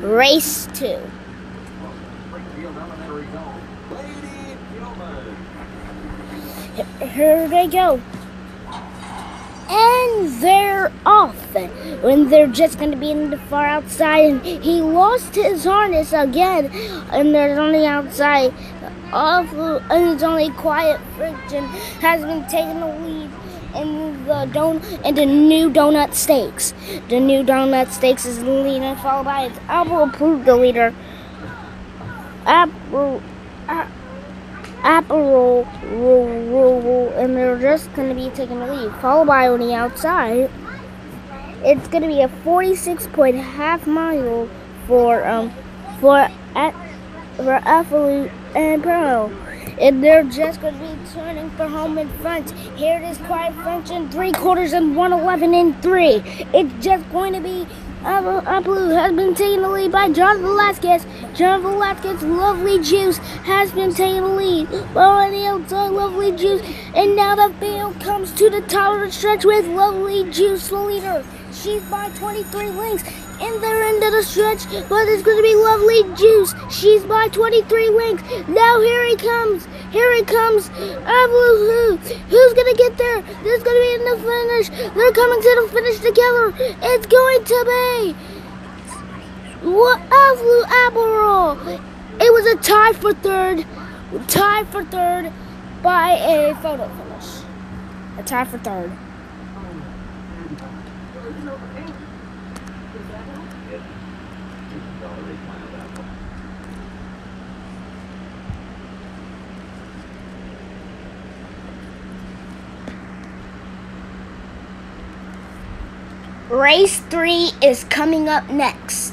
race two. Here they go. And they're off. When they're just going to be in the far outside. And he lost his harness again. And they're on the outside. Awful, and it's only quiet friction has been taking the lead in the don and the new donut steaks. The new donut steaks is the leader, followed by its Apple approved the leader. Apple, uh, Apple roll, and they're just gonna be taking the lead, followed by on the outside. It's gonna be a 46 point half mile for um for at for Apple and Pro. And they're just going to be turning for home in front. Here it is, quiet function, three quarters and 111 in three. It's just going to be Apple has been taking the lead by John Velazquez. John Velazquez, Lovely Juice, has been taking the lead. On the outside, Lovely Juice. And now the field comes to the top of the stretch with Lovely Juice, the leader. She's by 23 lengths in their end of the stretch, but it's going to be Lovely Juice. She's by 23 lengths. Now here he comes. Here he comes. Who? Who's going to get there? There's going to be in the finish. They're coming to the finish together. It's going to be what Avlu Aberol. It was a tie for third. Tie for third by a photo finish. A tie for third. Race 3 is coming up next.